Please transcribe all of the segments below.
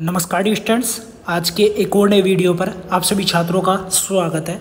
नमस्कार स्टूडेंट्स आज के एक और नए वीडियो पर आप सभी छात्रों का स्वागत है।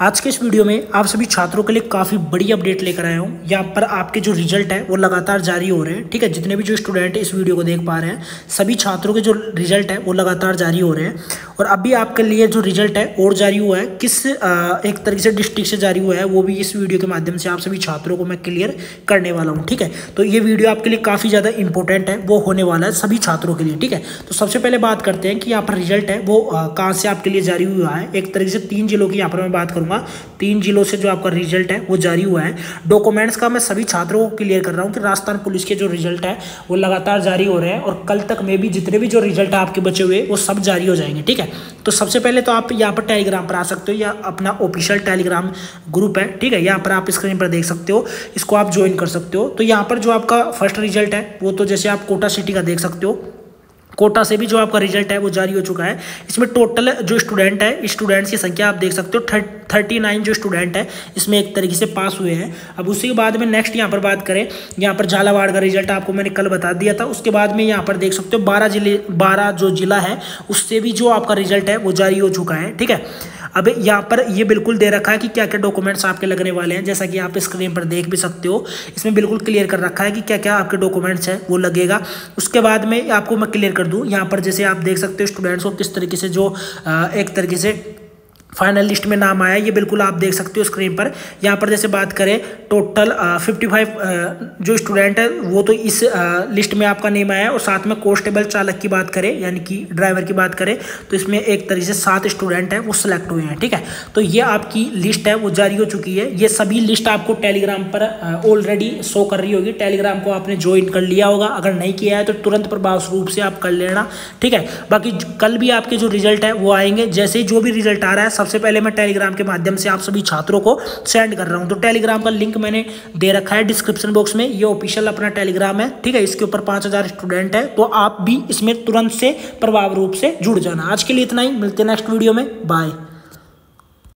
आज के इस वीडियो में आप सभी छात्रों के लिए काफ़ी बड़ी अपडेट लेकर आया हूँ। यहाँ पर आपके जो रिज़ल्ट है, वो लगातार जारी हो रहे हैं। ठीक है, जितने भी जो स्टूडेंट इस वीडियो को देख पा रहे हैं, सभी छात्रों के जो रिज़ल्ट है, वो लगातार जारी हो रहे हैं। और अभी आपके लिए जो रिज़ल्ट है, और जारी हुआ है, किस एक तरीके से डिस्ट्रिक्ट से जारी हुआ है, वो भी इस वीडियो के माध्यम से आप सभी छात्रों को मैं क्लियर करने वाला हूँ, ठीक है? तो ये वीडियो आपके लिए काफ़ी ज़्यादा इंपॉर्टेंट है, वो होने वाला है सभी छात्रों के लिए, ठीक है? तो सबसे पहले बात करते हैं कि यहाँ पर रिज़ल्ट है, वो कहाँ से आपके लिए जारी हुआ है? एक तरीके से तीन जिलों की यहाँ पर मैं बात करूँगा। तीन जिलों से जो आपका रिज़ल्ट है, वो जारी हुआ है। डॉक्यूमेंट्स का मैं सभी छात्रों को क्लियर कर रहा हूँ कि राजस्थान पुलिस के जो रिज़ल्ट है, वो लगातार जारी हो रहे हैं, और कल तक में भी जितने भी जो रिज़ल्ट है आपके बचे हुए, वो सब जारी हो जाएँगे, ठीक है? तो सबसे पहले तो आप यहाँ पर टेलीग्राम पर आ सकते हो। या अपना ऑफिशियल टेलीग्राम ग्रुप है, ठीक है? यहाँ पर आप स्क्रीन पर देख सकते हो। इसको आप ज्वाइन कर सकते हो। तो यहाँ पर जो आपका फ़र्स्ट रिज़ल्ट है, वो तो जैसे आप कोटा सिटी का देख सकते हो। कोटा से भी जो आपका रिज़ल्ट है वो जारी हो चुका है। इसमें टोटल जो स्टूडेंट है स्टूडेंट्स की संख्या आप देख सकते हो थर्टी नाइन जो स्टूडेंट है, इसमें एक तरीके से पास हुए हैं। अब उसी के बाद में नेक्स्ट यहाँ पर बात करें, यहाँ पर झालावाड़ का रिज़ल्ट आपको मैंने कल बता दिया था। उसके बाद में यहाँ पर देख सकते हो, बारह ज़िले, बारह जो जिला है, उससे भी जो आपका रिज़ल्ट है वो जारी हो चुका है, ठीक है? अब, यहाँ पर ये बिल्कुल दे रखा है कि क्या क्या डॉक्यूमेंट्स आपके लगने वाले हैं। जैसा कि आप स्क्रीन पर देख भी सकते हो, इसमें बिल्कुल क्लियर कर रखा है कि क्या क्या आपके डॉक्यूमेंट्स हैं, वो लगेगा। उसके बाद में आपको मैं क्लियर कर दूँ, यहाँ पर जैसे आप देख सकते हो स्टूडेंट्स को किस तरीके से जो एक तरीके से फाइनल लिस्ट में नाम आया ये बिल्कुल आप देख सकते हो स्क्रीन पर। यहाँ पर जैसे बात करें टोटल फिफ्टी फाइव जो स्टूडेंट है वो तो इस आ, लिस्ट में आपका नेम आया और साथ में कॉन्स्टेबल चालक की बात करें यानी कि ड्राइवर की बात करें तो इसमें एक तरीके से सात स्टूडेंट हैं वो सिलेक्ट हुए हैं ठीक है? तो ये आपकी लिस्ट है वो जारी हो चुकी है। ये सभी लिस्ट आपको टेलीग्राम पर ऑलरेडी शो कर रही होगी। टेलीग्राम को आपने ज्वाइन कर लिया होगा। अगर नहीं किया है तो तुरंत प्रभाव रूप से आप कर लेना ठीक है? बाकी कल भी आपके जो रिज़ल्ट है वो आएँगे। जैसे ही जो भी रिज़ल्ट आ रहा है सबसे पहले मैं टेलीग्राम के माध्यम से आप सभी छात्रों को सेंड कर रहा हूँ। तो टेलीग्राम का लिंक मैंने दे रखा है डिस्क्रिप्शन बॉक्स में। ये ऑफिशियल अपना टेलीग्राम है, ठीक है? इसके ऊपर पाँच हज़ार स्टूडेंट है तो आप भी इसमें तुरंत से प्रभाव रूप से जुड़ जाना। आज के लिए इतना ही। मिलते हैं नेक्स्ट वीडियो में। बाय